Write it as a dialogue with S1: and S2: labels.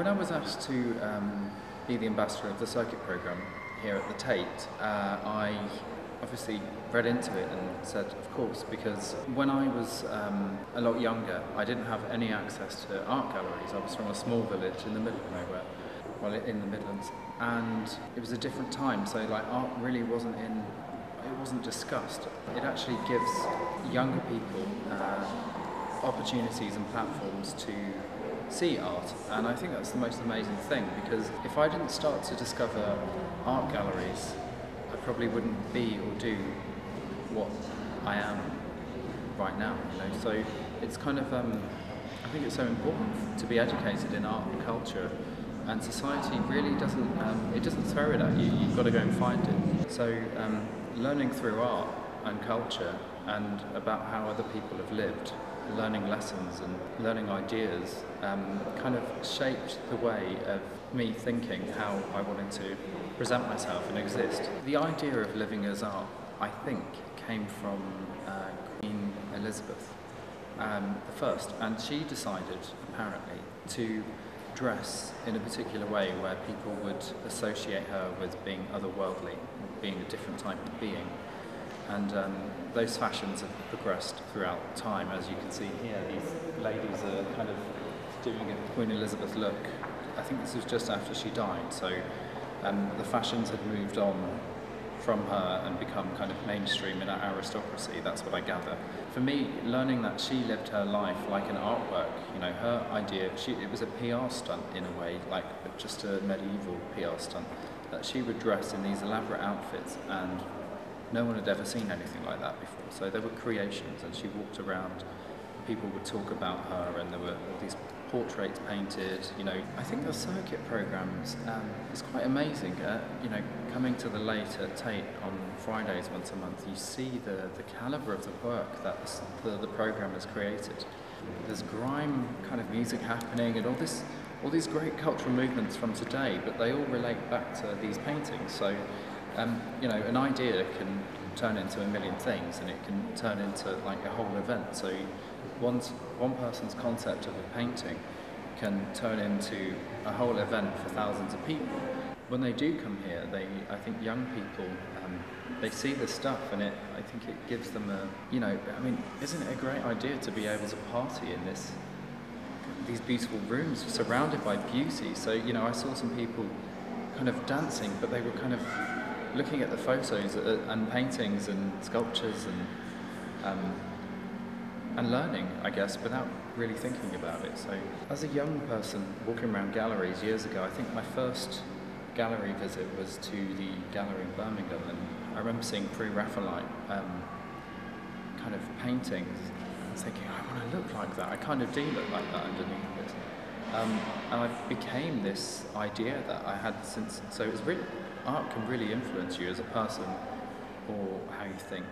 S1: when I was asked to um, be the ambassador of the circuit program here at the Tate, uh, I obviously read into it and said, of course, because when I was um, a lot younger, I didn't have any access to art galleries. I was from a small village in the middle of nowhere, well, in the Midlands, and it was a different time. So, like, art really wasn't in, it wasn't discussed. It actually gives younger people uh, opportunities and platforms to see art, and I think that's the most amazing thing because if I didn't start to discover art galleries, I probably wouldn't be or do what I am right now. You know, so it's kind of um, I think it's so important to be educated in art and culture, and society really doesn't um, it doesn't throw it at you. You've got to go and find it. So um, learning through art and culture and about how other people have lived learning lessons and learning ideas um, kind of shaped the way of me thinking how I wanted to present myself and exist. The idea of living as art, I think, came from uh, Queen Elizabeth um, the first, and she decided, apparently, to dress in a particular way where people would associate her with being otherworldly, being a different type of being. And um, those fashions have progressed throughout time. As you can see here, these ladies are kind of doing a Queen Elizabeth look. I think this was just after she died, so um, the fashions had moved on from her and become kind of mainstream in our aristocracy. That's what I gather. For me, learning that she lived her life like an artwork, you know, her idea, she, it was a PR stunt in a way, like just a medieval PR stunt, that she would dress in these elaborate outfits and no one had ever seen anything like that before. So there were creations, and she walked around. People would talk about her, and there were all these portraits painted. You know, I think the circuit programs um, is quite amazing. Uh, you know, coming to the late at Tate on Fridays once a month, you see the the caliber of the work that the, the program has created. There's grime kind of music happening, and all this. All these great cultural movements from today, but they all relate back to these paintings. So um, you know, an idea can turn into a million things, and it can turn into like a whole event. So, one's, one person's concept of a painting can turn into a whole event for thousands of people. When they do come here, they, I think, young people, um, they see this stuff, and it, I think, it gives them a, you know, I mean, isn't it a great idea to be able to party in this, these beautiful rooms surrounded by beauty? So, you know, I saw some people kind of dancing, but they were kind of looking at the photos and paintings and sculptures and um, and learning, I guess, without really thinking about it. So, as a young person walking around galleries years ago, I think my first gallery visit was to the gallery in Birmingham, and I remember seeing pre-Raphaelite um, kind of paintings. I was thinking, I want to look like that. I kind of do look like that underneath it. Um, and I became this idea that I had since. So it was really art can really influence you as a person or how you think.